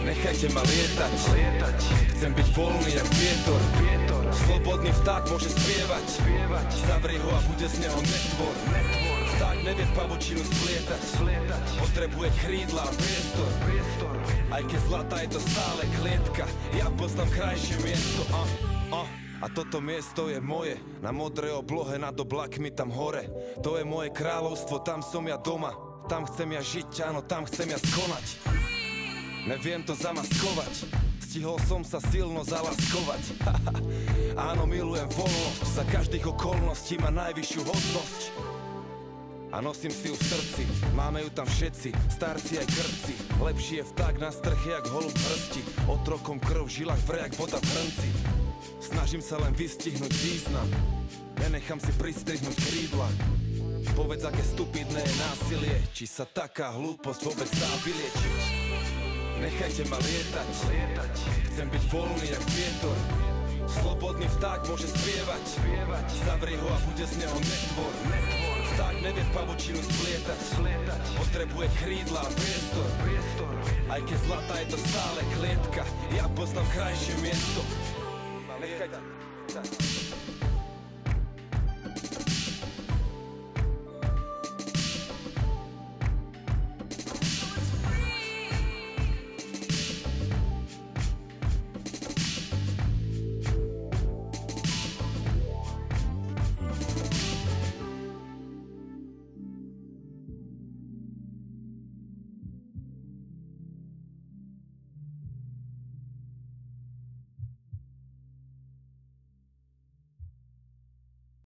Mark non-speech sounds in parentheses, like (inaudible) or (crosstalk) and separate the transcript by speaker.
Speaker 1: Nechajte ma lietať, lietať. Chcem byť voľný jak vietor, vietor. Slobodný vták môže spievať, spievať. Zavri ho a bude z neho netvor, netvor. Vták nevie pavučinu splietať, splietať. Potrebuje krídla a priestor, priestor. Aj keď zlatá je to stále klietka, ja poznám krajšie miesto, a, a. A toto miesto je moje, na modrej oblohe nad oblakmi tam hore. To je moje kráľovstvo, tam som ja doma. Tam chcem ja žiť, áno, tam chcem ja skonať. Neviem to zamaskovať, stihol som sa silno zalaskovať. (laughs) áno, milujem voľnosť, za každých okolností má najvyššiu hodnosť. A nosím si ju v srdci, máme ju tam všetci, starci aj krpci Lepší je vták na strche, jak holub hrsti. Otrokom krv v žilách vre, jak voda v hrnci. Snažím sa len vystihnúť význam. Nenechám si pristrihnúť krídla. Povedz, aké stupidné je násilie. Či sa taká hlúposť vôbec dá vyliečiť Nechajte ma lietať. Chcem byť voľný jak vietor Slobodný vták môže spievať. Zavri ho a bude z neho netvor. Vták nevie pavučinu splietať. Potrebuje krídla a priestor. Aj keď zlatá je to stále klietka Ja poznám krajšie miesto Nechajte.